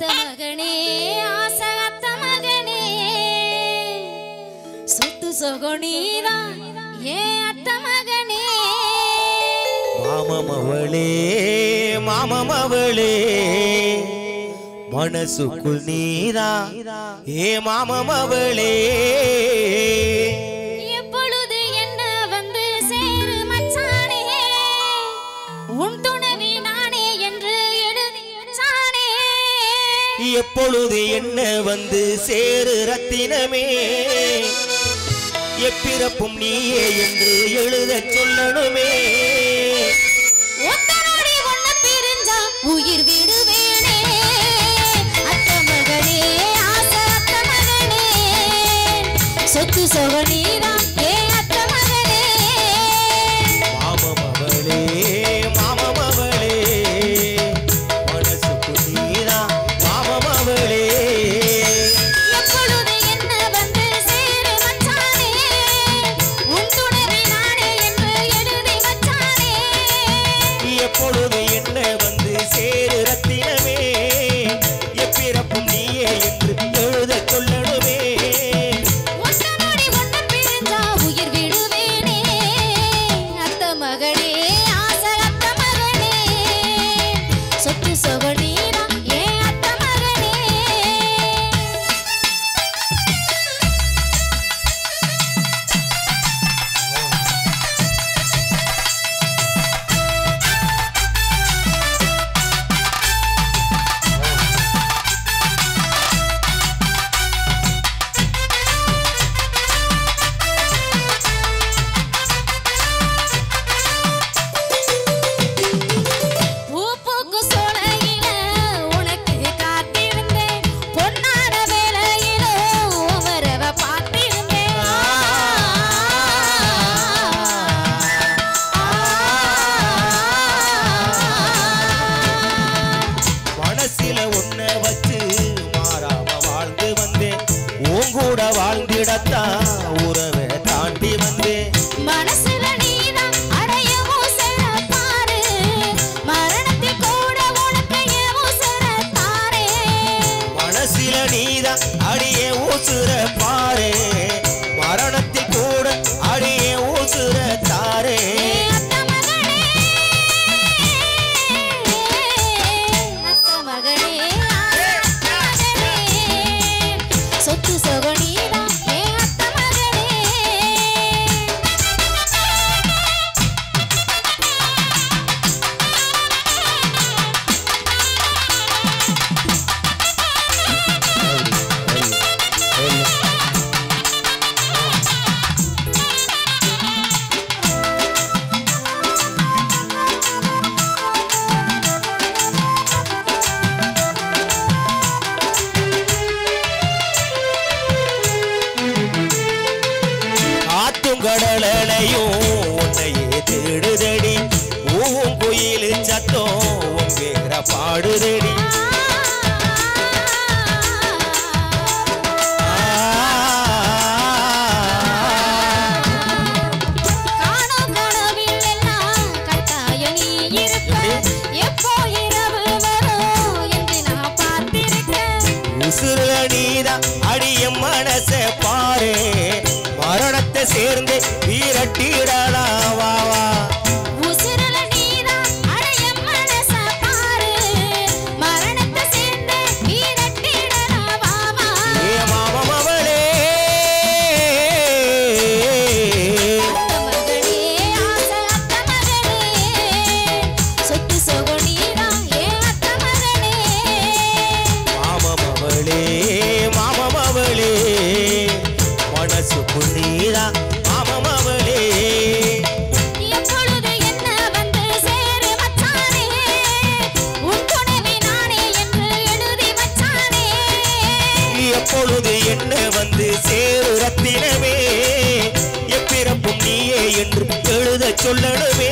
பெத்த மகனே ஆசகத்த மகனே. சொத்து சொகுனீதான் ஏ அத்த மகனே. மாமமவளே மாமமவளே மனசுக்குள் நீரா ஏ மாமமவளே. எப்பொழுது என்ன வந்து சேரு ரத்தினமே? எப்பிறப்பும் நீயே என்று எழுத சொல்லணுமே. உயிர் விடுவேனே. அத்த மகனே ஆச அத்த மகனே. சொத்து சொக பார்த்தா உறவை தாண்டி வந்தேன் மனசுல நீதான் அடையவும் செல்ல பாரு. மரணத்தில் கூட உனக்கு மனசுல நீதான் அடியே ஊசுற பாரு. தேடுதடி பூவும் குயில் சத்தம் கேட்கிற பாடுதடி. உசுருல நீதான் அடிய மனச பாரு மரண சேர்ந்து வீரட்டிடலாம் வா. என்று எழுத சொல்லணுமே.